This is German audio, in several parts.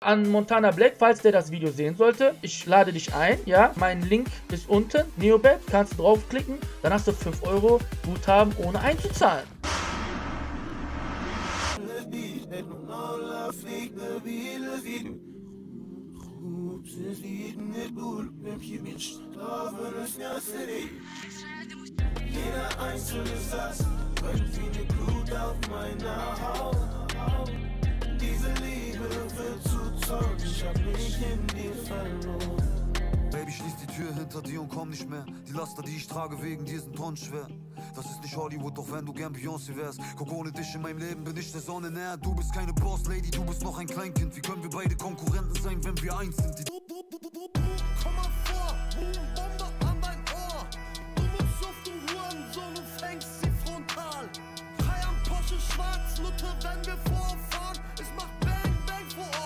An Montana Black, falls der das Video sehen sollte, ich lade dich ein, ja, mein Link ist unten, Neobet, kannst du draufklicken, dann hast du 5 Euro Guthaben ohne einzuzahlen. Jeder einzelne Satz brennt wie eine Glut auf meiner Haut. Verloren. Baby, schließ die Tür hinter dir und komm nicht mehr. Die Laster, die ich trage, wegen dir sind tonnenschwer. Das ist nicht Hollywood, doch wenn du gern Beyoncé wärst. Guck, ohne dich in meinem Leben bin ich der Sonne näher. Du bist keine Boss Lady, du bist noch ein Kleinkind. Wie können wir beide Konkurrenten sein, wenn wir eins sind? Die Komm mal vor, Bombe an dein Ohr. Du musst auf den Hurensohn und fängst sie frontal. Feiern Porsche schwarz, Luther, wenn wir vorfahren. Es macht Bang Bang vor Ort.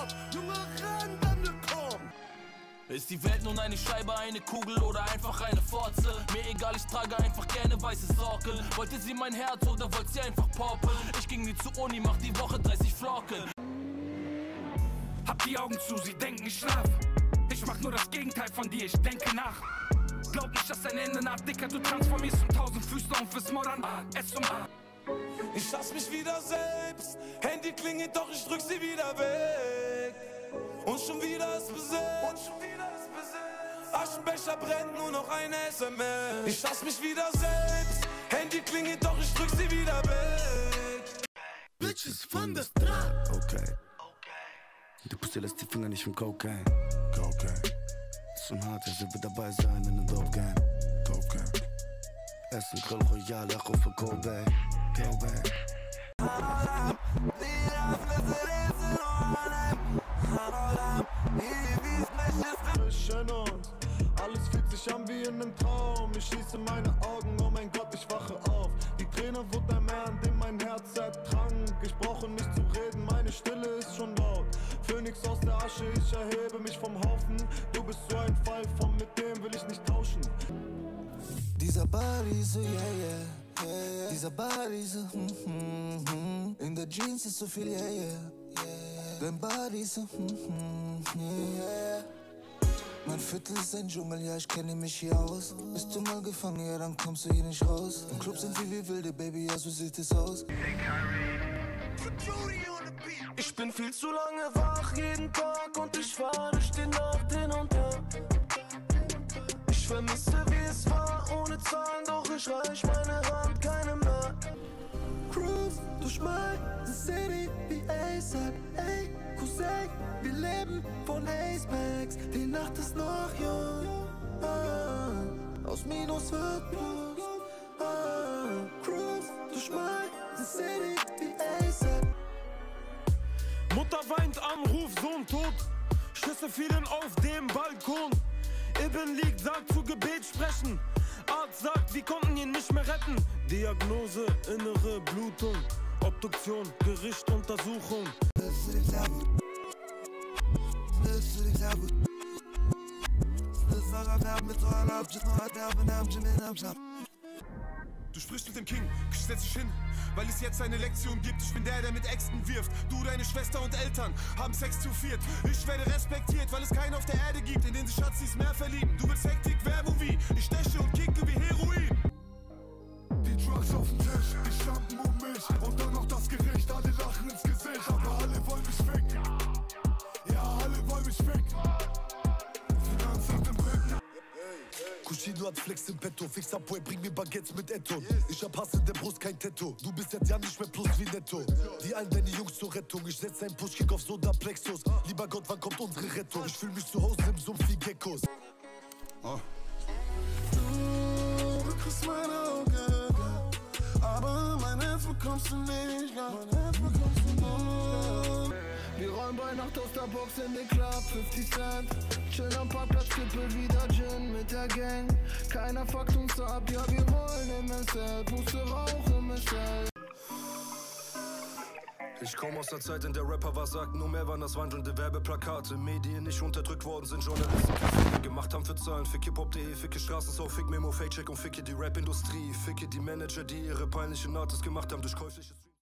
Ist die Welt nun eine Scheibe, eine Kugel oder einfach eine Fotze? Mir egal, ich trage einfach gerne weiße Socken. Wollte sie mein Herz oder wollte sie einfach poppen? Ich ging nie zur Uni, mach die Woche 30 Flocken. Hab die Augen zu, sie denken, ich schlaf. Ich mach nur das Gegenteil von dir, ich denke nach. Glaub nicht, dass dein Ende nach Dicker, du transformierst zum tausend Füßler und fürs Modern es zum Ich hasse mich wieder selbst. Handy klingelt, doch ich drück sie wieder weg. Und schon wieder ist besetzt. Aschenbecher brennt, nur noch eine SMS. Ich hasse mich wieder selbst. Handy klingelt, doch ich drück sie wieder weg. Bitches von der Straße. Okay. Die Pussy lässt die Finger nicht vom Cocaine. Cocaine. Schon hart, sie wird dabei sein in den Dope Game. Dope Game. Essen Grill Royale, Echo für Kobe. Kobe. zwischen Dieser Body so, yeah, yeah, yeah, yeah. Dieser Body so, hm, hm, hm. In der Jeans ist so viel, yeah, yeah, yeah. Dein Body so, hm, hm, yeah, yeah. Mein Viertel ist ein Dschungel, ja, ich kenne mich hier aus. Bist du mal gefangen, ja, dann kommst du hier nicht raus. Im Club sind wir wie wilde, Baby, ja, so sieht es aus. Ich bin viel zu lange wach jeden Tag und ich fahre die Nacht hin und her. Ich vermisse, reich meine Hand keinem mehr. Cruise durch meine City wie ASAP, ey, Cousin, wir leben von Acebacks, die Nacht ist noch jung. Ah, aus Minus wird Plus. Ah, Cruise durch meine City wie ASAP. Mutter weint, Anruf, Sohn tot. Schüsse fielen auf dem Balkon. Ibn liegt, sagt zu Gebet sprechen. Arzt sagt, wir konnten ihn nicht mehr retten. Diagnose, innere Blutung. Obduktion, Gericht, Untersuchung. Du sprichst mit dem King, setz dich hin, weil es jetzt eine Lektion gibt. Ich bin der, der mit Äxten wirft. Du, deine Schwester und Eltern haben Sex zu viert. Ich werde respektiert, weil es keinen auf der Erde gibt, in den sich Schatzis mehr verlieben. Du willst Hektik, Werbung wie ich steche und kicke wie Heroin. Cucino hat Flex im Petto. Fix Boy, bring mir Baguettes mit Etto. Ich hab Hass in der Brust, kein Tattoo. Du bist jetzt ja nicht mehr plus wie netto. Die allen deine Jungs zur Rettung. Ich setz einen Pushkick auf Soda Plexus. Lieber Gott, wann kommt unsere Rettung? Ich fühl mich zu Hause im Sumpf wie Geckos. Du kriegst meine Augen, aber mein Herz bekommst du nicht. Mein Herz bekommst bei aus der Box in den Club, 50 Cent. Chill am Parkplatz, kippe wieder Gin mit der Gang. Keiner fuckt uns ab, ja, wir rollen im SL. Puste Rauch im SL. Ich komm aus der Zeit, in der Rapper was sagten, nur mehr waren das wandelnde Werbeplakate. Medien nicht unterdrückt worden sind, Journalisten die gemacht haben für Zahlen. Fick Hip-Hop.de, ficke Straßensau, fick Memo, Fake-Check und ficke die Rap-Industrie. Ficke die Manager, die ihre peinliche Artists gemacht haben durch käufliches...